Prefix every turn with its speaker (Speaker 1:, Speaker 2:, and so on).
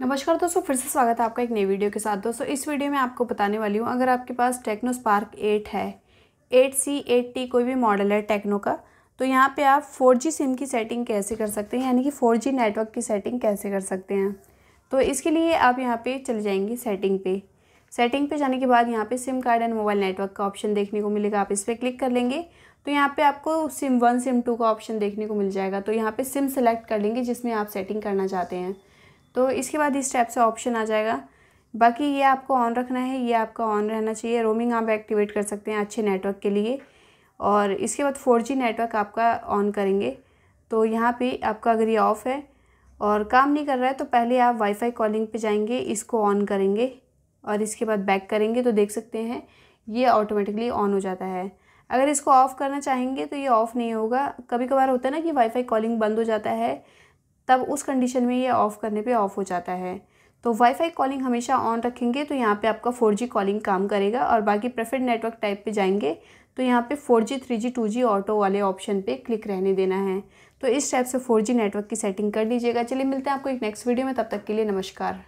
Speaker 1: नमस्कार दोस्तों, फिर से स्वागत है आपका एक नई वीडियो के साथ। दोस्तों, इस वीडियो में आपको बताने वाली हूँ, अगर आपके पास टेक्नो स्पार्क एट है एट सी एट टी कोई भी मॉडल है टेक्नो का तो यहाँ पे आप फोर जी सिम की सेटिंग कैसे कर सकते हैं, यानी कि फोर जी नेटवर्क की सेटिंग कैसे कर सकते हैं। तो इसके लिए आप यहाँ पर चले जाएँगे सेटिंग पे। सेटिंग पे जाने के बाद यहाँ पे SIM card and mobile network का ऑप्शन देखने को मिलेगा, आप इस पर क्लिक कर लेंगे तो यहाँ पे आपको सिम वन सिम टू का ऑप्शन देखने को मिल जाएगा। तो यहाँ पे सिम सेलेक्ट कर लेंगे जिसमें आप सेटिंग करना चाहते हैं। तो इसके बाद इस टाइप से ऑप्शन आ जाएगा। बाकी ये आपको ऑन रखना है, ये आपका ऑन रहना चाहिए। रोमिंग आप एक्टिवेट कर सकते हैं अच्छे नेटवर्क के लिए। और इसके बाद फोर जी नेटवर्क आपका ऑन करेंगे। तो यहाँ पे आपका अगर ये ऑफ़ है और काम नहीं कर रहा है तो पहले आप वाईफाई कॉलिंग पे जाएँगे, इसको ऑन करेंगे और इसके बाद बैक करेंगे। तो देख सकते हैं, ये ऑटोमेटिकली ऑन हो जाता है। अगर इसको ऑफ़ करना चाहेंगे तो ये ऑफ़ नहीं होगा। कभी कभार होता है ना कि वाईफाई कॉलिंग बंद हो जाता है तब उस कंडीशन में ये ऑफ़ करने पे ऑफ़ हो जाता है। तो वाईफाई कॉलिंग हमेशा ऑन रखेंगे तो यहाँ पे आपका फोर जी कॉलिंग काम करेगा और बाकी प्रेफर्ड नेटवर्क टाइप पे जाएँगे तो यहाँ पे four G three G two G auto वाले ऑप्शन पे क्लिक रहने देना है। तो इस टाइप से फोर जी नेटवर्क की सेटिंग कर लीजिएगा चलिए मिलते हैं आपको एक नेक्स्ट वीडियो में। तब तक के लिए नमस्कार।